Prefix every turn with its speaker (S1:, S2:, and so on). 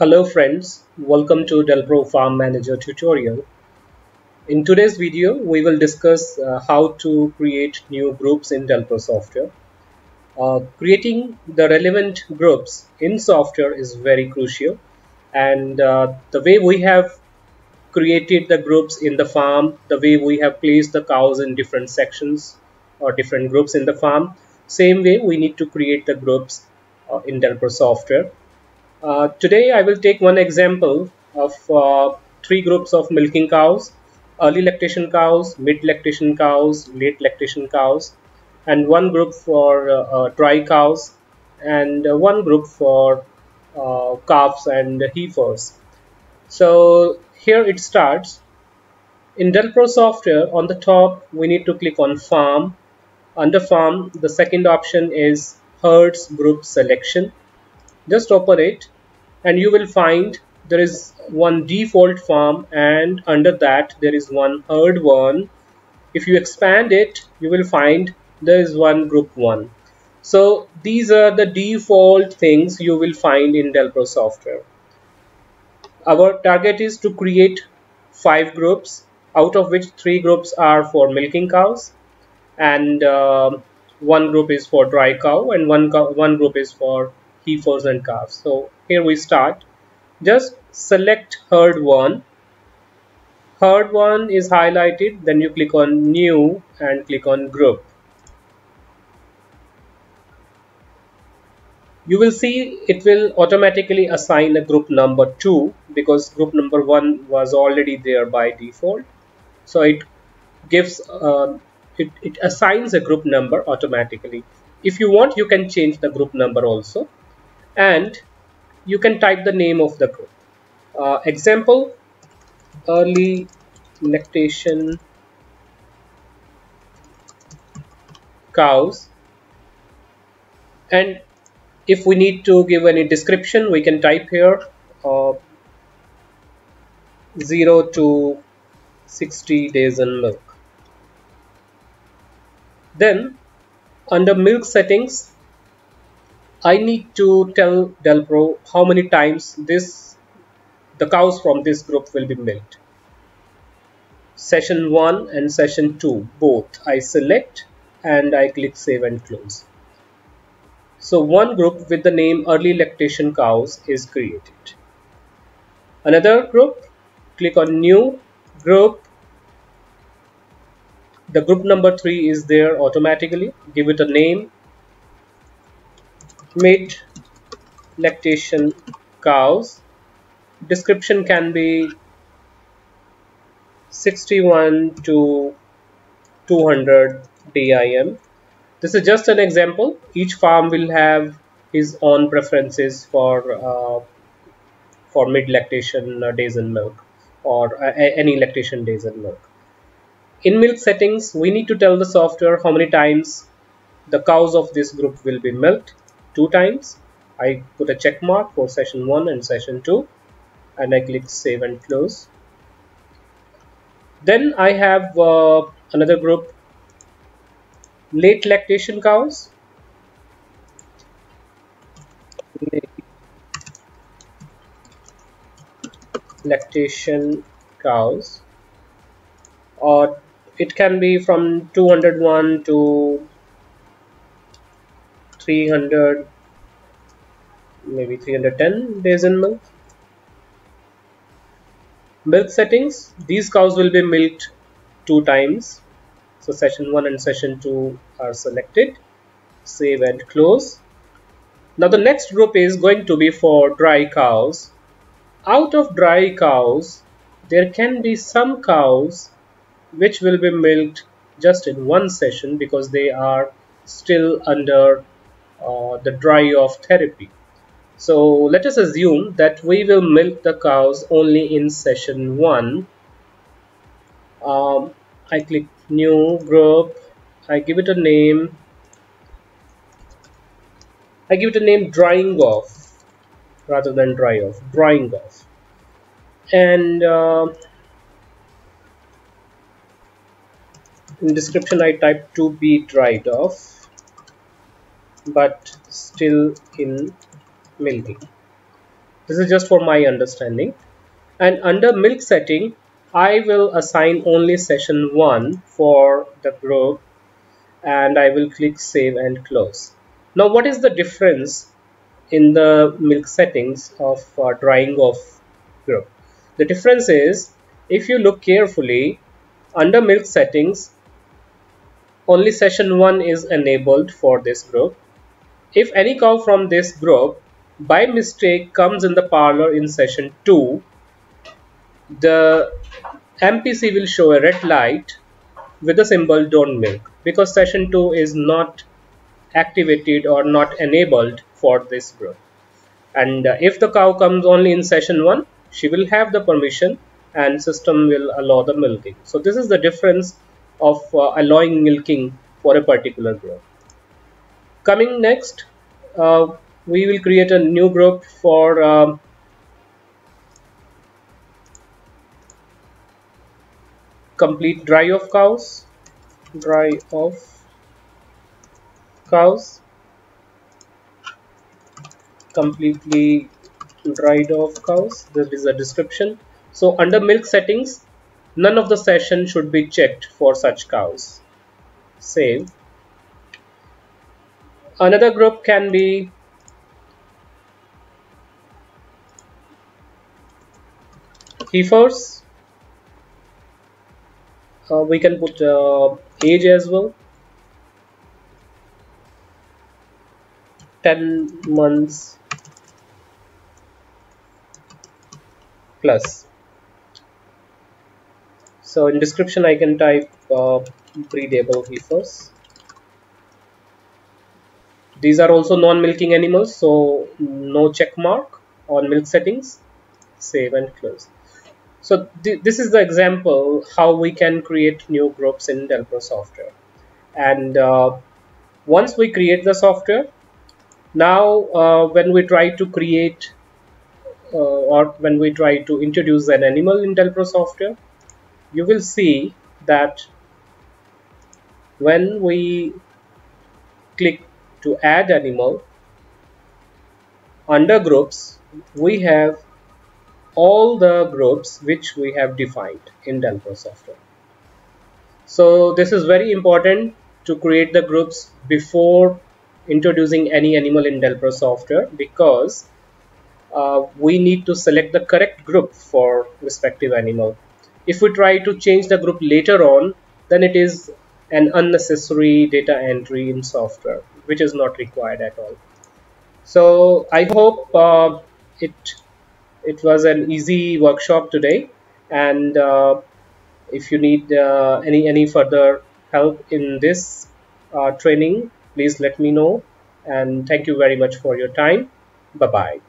S1: Hello friends, welcome to Delpro Farm Manager tutorial. In today's video, we will discuss uh, how to create new groups in Delpro software. Uh, creating the relevant groups in software is very crucial and uh, the way we have created the groups in the farm, the way we have placed the cows in different sections or different groups in the farm, same way we need to create the groups uh, in Delpro software uh, today I will take one example of uh, three groups of milking cows, early lactation cows, mid lactation cows, late lactation cows, and one group for uh, uh dry cows, and uh, one group for calves and heifers. So here it starts. In Delpro software, on the top, we need to click on farm. Under farm, the second option is herds group selection just open it and you will find there is one default farm and under that there is one herd one. If you expand it you will find there is one group one. So these are the default things you will find in Delpro software. Our target is to create five groups out of which three groups are for milking cows and uh, one group is for dry cow and one one group is for heifers and calves. So here we start. Just select herd 1. Herd 1 is highlighted. Then you click on new and click on group. You will see it will automatically assign a group number 2 because group number 1 was already there by default. So it gives uh, it, it assigns a group number automatically. If you want, you can change the group number also and you can type the name of the group. Uh, example, early lactation cows and if we need to give any description we can type here uh, 0 to 60 days in milk then under milk settings I need to tell Delpro how many times this the cows from this group will be milked. Session 1 and session 2 both I select and I click save and close. So one group with the name early lactation cows is created. Another group click on new group the group number 3 is there automatically give it a name mid lactation cows. Description can be 61 to 200 DIM this is just an example. Each farm will have his own preferences for uh, for mid lactation uh, days in milk or uh, any lactation days in milk. In milk settings we need to tell the software how many times the cows of this group will be milked two times. I put a check mark for session 1 and session 2 and I click save and close. Then I have uh, another group late lactation cows. Lactation cows. Or it can be from 201 to 300 maybe 310 days in milk. Milk settings these cows will be milked two times. So session 1 and session 2 are selected save and close. Now the next group is going to be for dry cows. Out of dry cows there can be some cows which will be milked just in one session because they are still under uh, the dry off therapy. So let us assume that we will milk the cows only in session 1. Um, I click new group, I give it a name, I give it a name drying off rather than dry off, drying off. And uh, in description I type to be dried off but still in milking. This is just for my understanding. And under milk setting I will assign only session 1 for the group and I will click save and close. Now what is the difference in the milk settings of uh, drying off group the difference is if you look carefully under milk settings only session 1 is enabled for this group if any cow from this group by mistake comes in the parlor in session 2 the MPC will show a red light with the symbol don't milk because session 2 is not activated or not enabled for this group. And uh, if the cow comes only in session 1 she will have the permission and system will allow the milking. So this is the difference of uh, allowing milking for a particular group coming next uh, we will create a new group for um, complete dry of cows dry of cows completely dried off cows this is a description. So under milk settings none of the session should be checked for such cows. Save another group can be heifers uh, we can put uh, age as well. 10 months plus. So in description I can type uh, breedable heifers these are also non-milking animals so no check mark on milk settings save and close. So th this is the example how we can create new groups in Delpro software. And uh, once we create the software now uh, when we try to create uh, or when we try to introduce an animal in Delpro software you will see that when we click to add animal under groups we have all the groups which we have defined in Delpro software. So this is very important to create the groups before introducing any animal in Delpro software because uh, we need to select the correct group for respective animal. If we try to change the group later on, then it is an unnecessary data entry in software, which is not required at all. So I hope uh, it it was an easy workshop today. And uh, if you need uh, any any further help in this uh, training please let me know. And thank you very much for your time. Bye bye